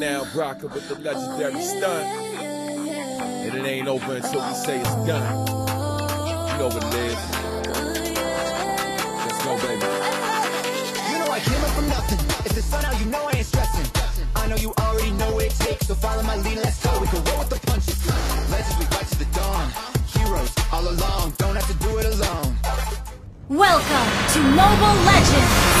now, Brocker with the legendary stunt. And it ain't over until we say it's done. You know what it is. Let's go, baby. You know I came up from nothing. It's the sun out, you know I ain't stressing. I know you already know what it takes, so follow my lead, let's go. We can roll with the punches. Legends, we fight to the dawn. Heroes all along, don't have to do it alone. Welcome to Mobile Legends!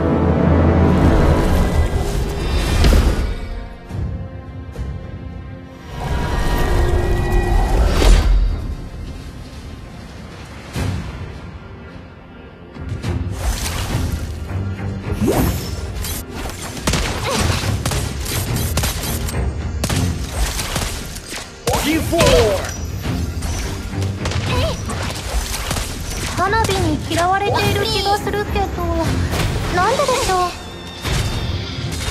花火に嫌われている気がするけどなんででしょう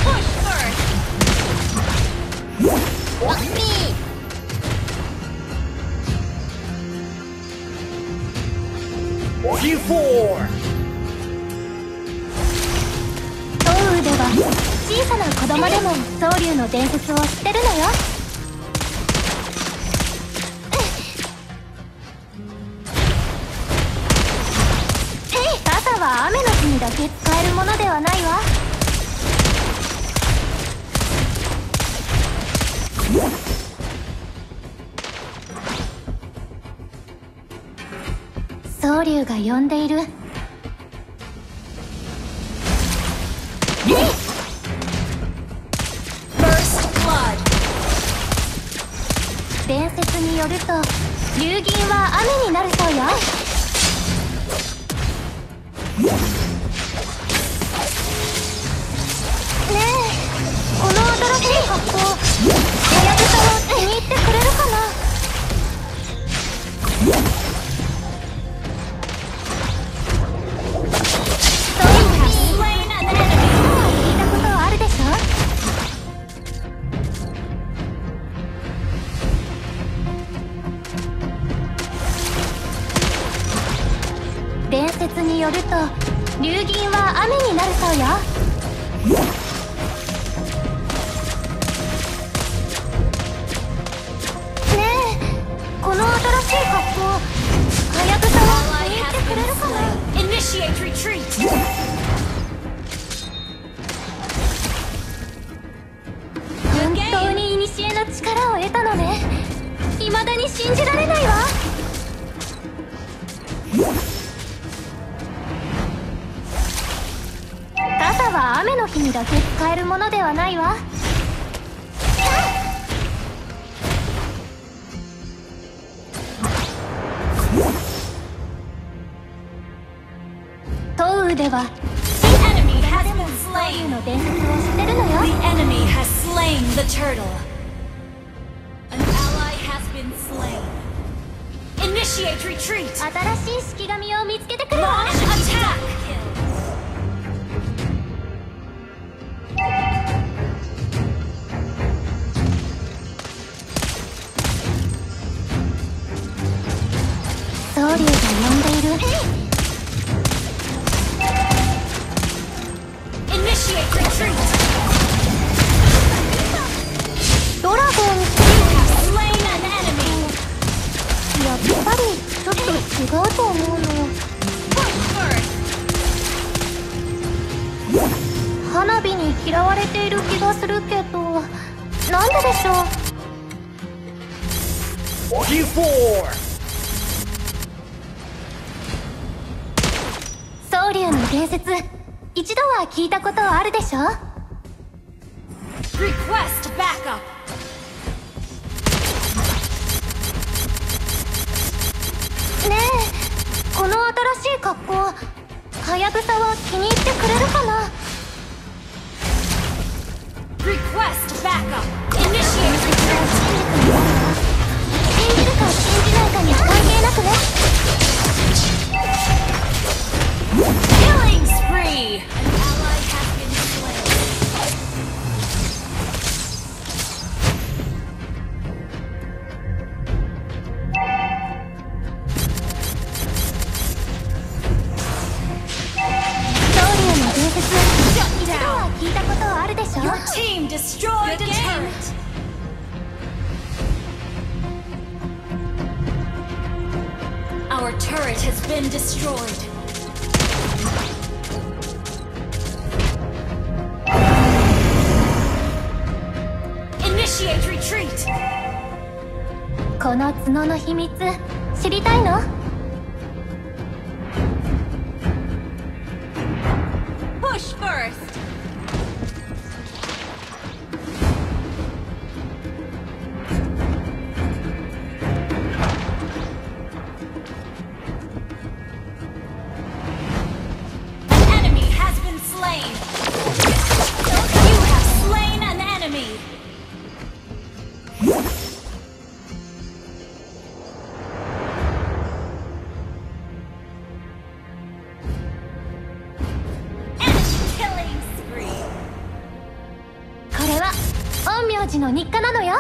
？Push first! G4! 東雨では小さな子供でも宗龍の伝説を知ってるのよの日にだけ使えるものではないわ。宗龍が呼んでいる!伝説によると流銀は雨になるそうよ未だに信じられないわは雨の日にだけ使えるものではないわ。東雨では、敵の伝説を知てるのよ。been slain. Initiate retreat! Launch attack! Initiate retreat! 違うと思うの花火に嫌われている気がするけどなんででしょう G4! 宗龍の伝説一度は聞いたことあるでしょ Request backup. やぶさは気に入っ team destroyed Good a game. turret. Our turret has been destroyed. Initiate retreat. この角の秘密知りたいの 陰陽師の日課なのよ。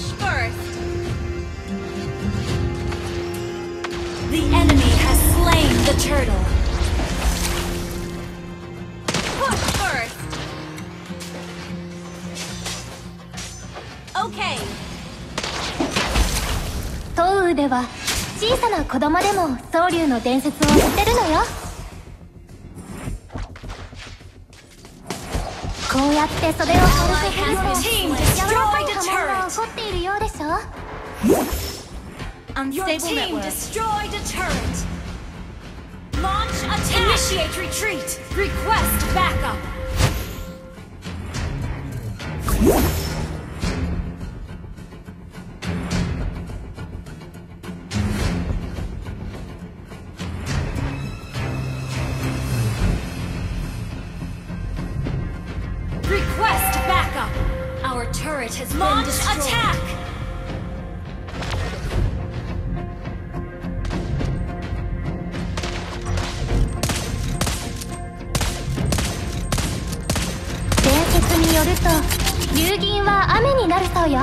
Push first! The enemy has slain the turtle. Push first! Okay, 東雨では小さな子供でも宗竜の伝説を知ってるのよこうやって袖を軽く振ると柔らかい destroyed 波 a 紋が turret. 起こっているようでしょ Your team destroyed a turret. Launch attack. Initiate retreat. Request backup. によると流銀は雨になるそうよ」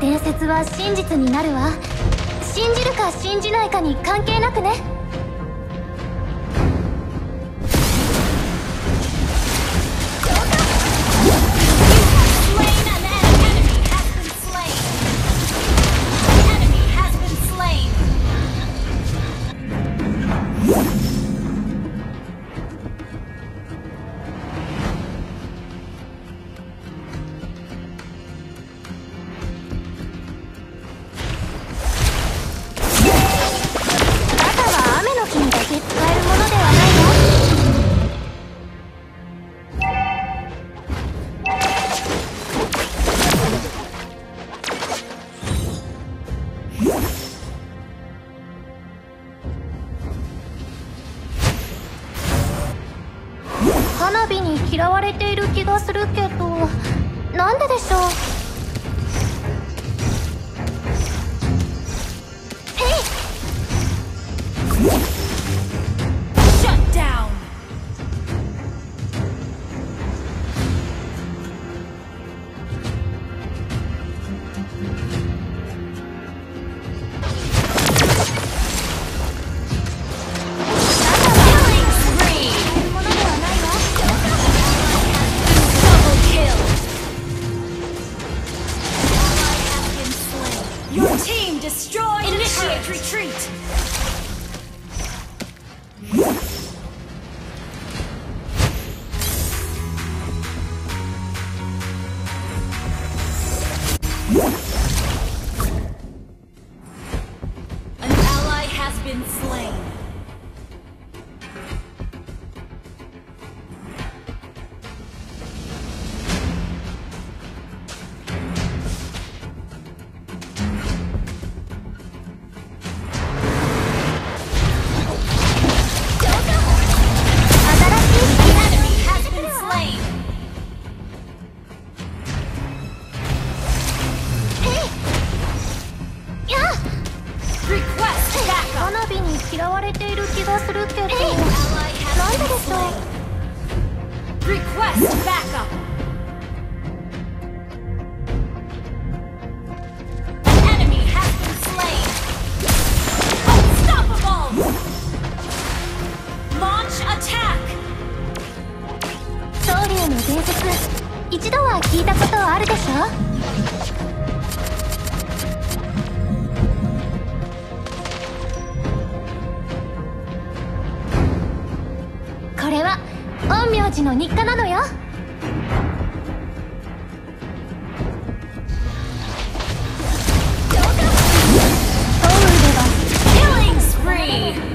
伝説は真実になるわ。信じるか信じないかに関係なくね。花火に嫌われている気がするけどなんででしょう？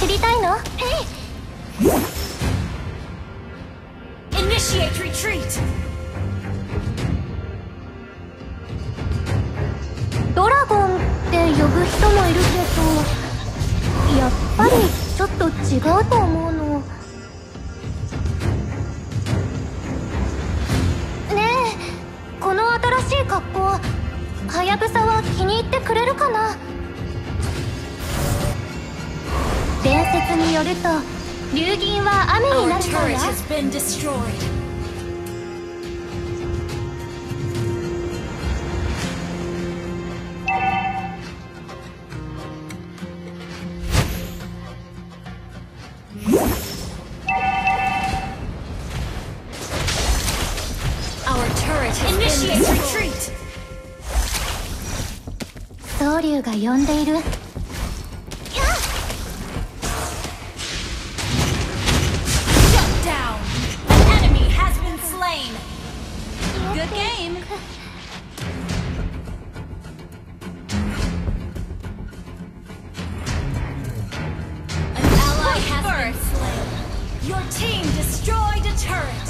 知りたいの？Initiate retreat. ドラゴンって呼ぶ人もいるけどやっぱりちょっと違うと思うの。ねえこの新しい格好はやぶさは気に入ってくれるかな？伝説によると竜銀は雨になるそうよ龍が呼んでいる。Team destroyed a turret.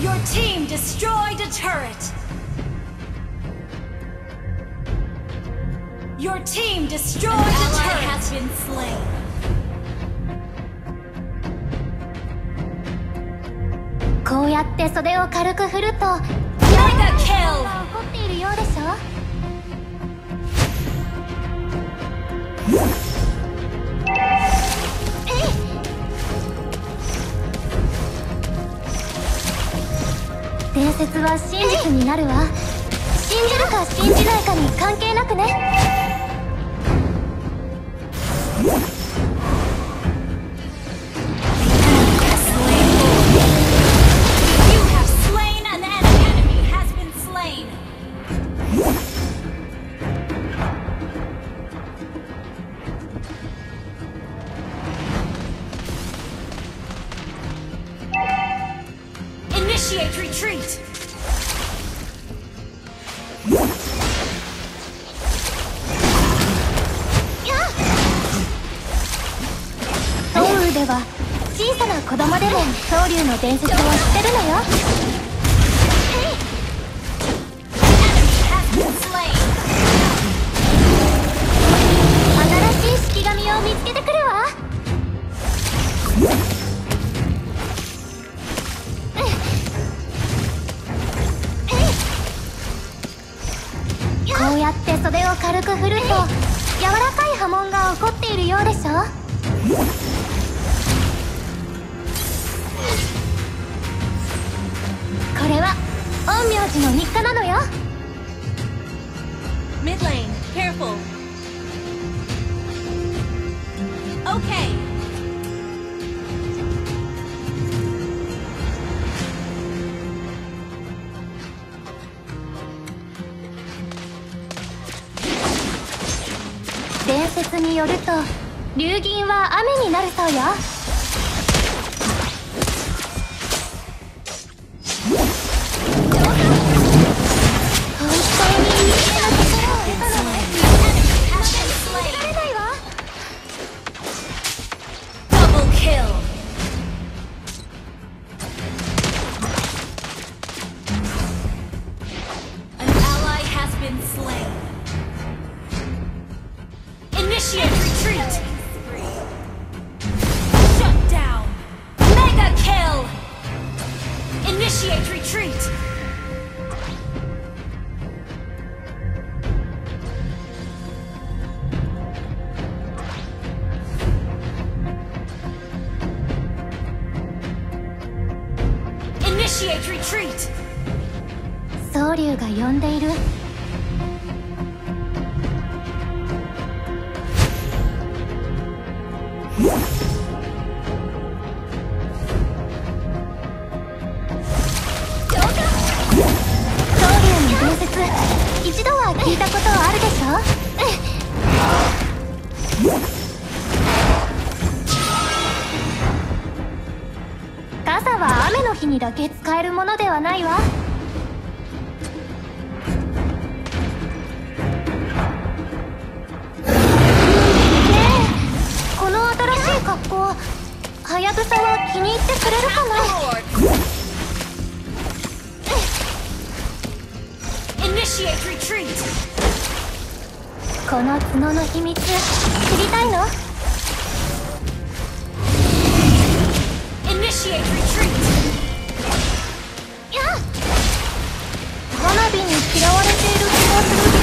Your team destroyed a turret. Your team destroyed An a turret. has been slain. こうやって袖を軽く振ると Mega が kill. 伝説は真実になるわ。信じるか信じないかに関係なくね。Initiate retreat. ソウルでは小さな子供でも恐竜の伝説を知ってるのよやって袖を軽く振ると柔らかい波紋が起こっているようでしょ？これは陰陽師の日課なのよ Mid lane, careful. Okay.「伝説によると流銀は雨になるそうよ。Initiate retreat. Shut down. Mega kill. Initiate retreat. Initiate retreat. 総竜が呼んでいる 傘は雨の日にだけ使えるものではないわ。ねえこの新しい格好はやぶさは気に入ってくれるかな？Initiate retreat. この角の秘密知りたいの？Initiate retreat. やっ花火に嫌われている気がする